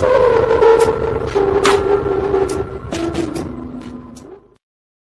Oh!